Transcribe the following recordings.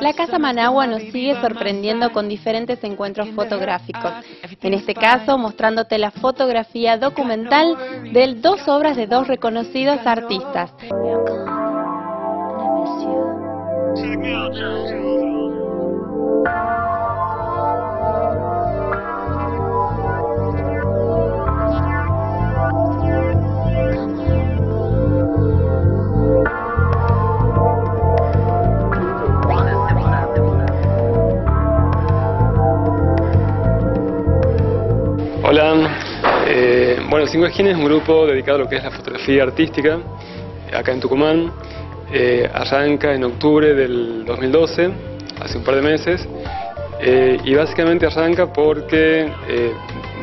La Casa Managua nos sigue sorprendiendo con diferentes encuentros fotográficos. En este caso, mostrándote la fotografía documental de dos obras de dos reconocidos artistas. Cinco Esquinas es un grupo dedicado a lo que es la fotografía artística, acá en Tucumán. Eh, arranca en octubre del 2012, hace un par de meses, eh, y básicamente arranca porque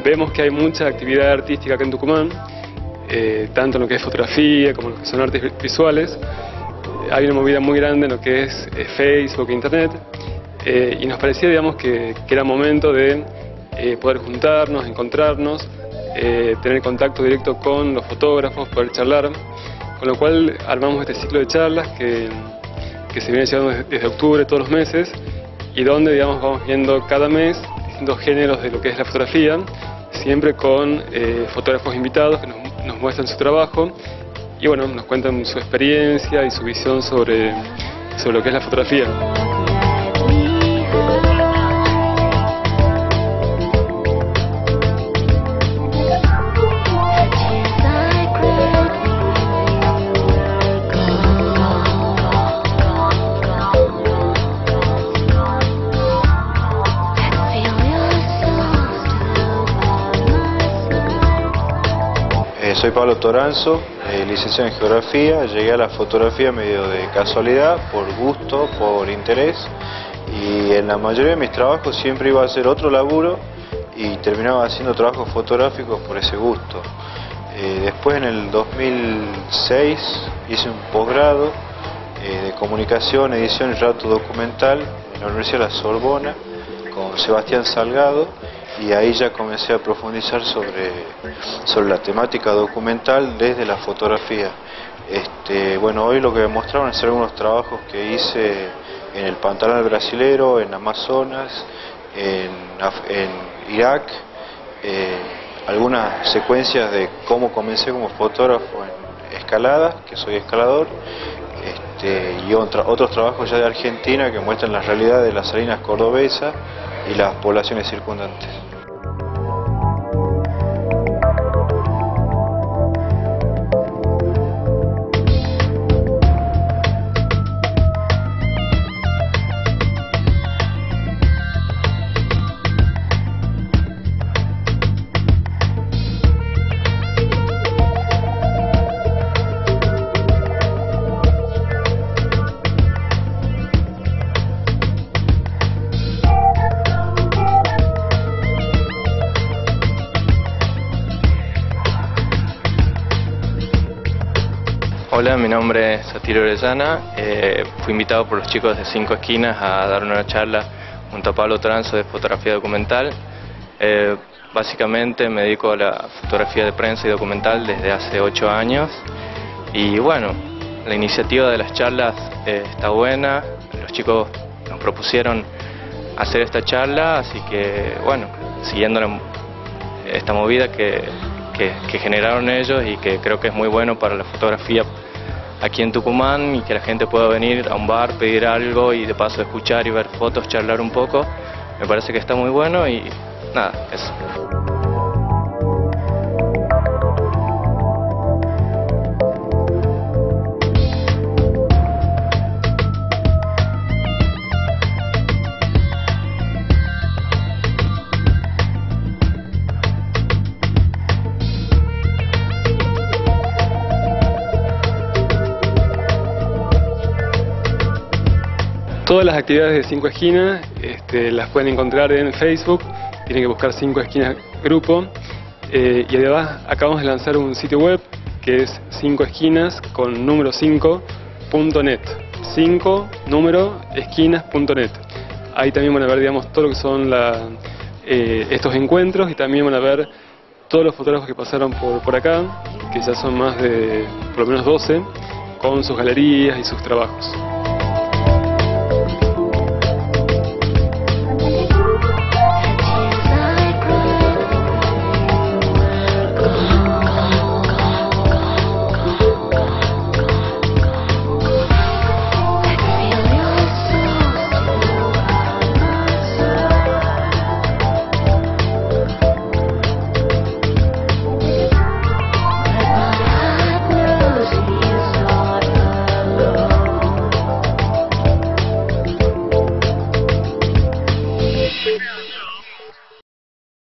vemos que hay mucha actividad artística acá en Tucumán, tanto en lo que es fotografía como en lo que son artes visuales. Hay una movida muy grande en lo que es Facebook e Internet, y nos parecía, digamos, que era momento de eh, poder juntarnos, encontrarnos, eh, tener contacto directo con los fotógrafos, poder charlar, con lo cual armamos este ciclo de charlas que, se viene llevando desde, octubre todos los meses y donde digamos, vamos viendo cada mes distintos géneros de lo que es la fotografía, siempre con eh, fotógrafos invitados que nos, nos muestran su trabajo y bueno, nos cuentan su experiencia y su visión sobre, sobre lo que es la fotografía. Soy Pablo Toranzo, eh, licenciado en Geografía, llegué a la fotografía medio de casualidad, por gusto, por interés. Y en la mayoría de mis trabajos siempre iba a hacer otro laburo y terminaba haciendo trabajos fotográficos por ese gusto. Eh, después en el 2006 hice un posgrado eh, de comunicación, edición y relato documental en la Universidad de la Sorbona con Sebastián Salgado y ahí ya comencé a profundizar sobre, sobre la temática documental desde la fotografía. Este, bueno, hoy lo que me mostraron es algunos trabajos que hice en el Pantanal Brasilero, en Amazonas, en, Irak, eh, algunas secuencias de cómo comencé como fotógrafo en escalada, que soy escalador, este, y otros trabajos ya de Argentina que muestran la realidad de las salinas cordobesas y las poblaciones circundantes. Hola, mi nombre es Satiro Orellana. Eh, fui invitado por los chicos de Cinco Esquinas a dar una charla junto a Pablo Transo de fotografía documental. Eh, básicamente me dedico a la fotografía de prensa y documental desde hace ocho años. Y bueno, la iniciativa de las charlas eh, está buena. Los chicos nos propusieron hacer esta charla, así que bueno, siguiendo esta movida que, que generaron ellos y que creo que es muy bueno para la fotografía aquí en Tucumán y que la gente pueda venir a un bar, pedir algo y de paso escuchar y ver fotos, charlar un poco. Me parece que está muy bueno y nada, eso. Todas las actividades de Cinco Esquinas este, las pueden encontrar en Facebook, tienen que buscar Cinco Esquinas Grupo. Eh, y además acabamos de lanzar un sitio web que es 5 esquinas con número 5.net. 5 número esquinas.net. Ahí también van a ver digamos, todo lo que son eh, estos encuentros y también van a ver todos los fotógrafos que pasaron por, por acá, que ya son más de por lo menos 12 con sus galerías y sus trabajos.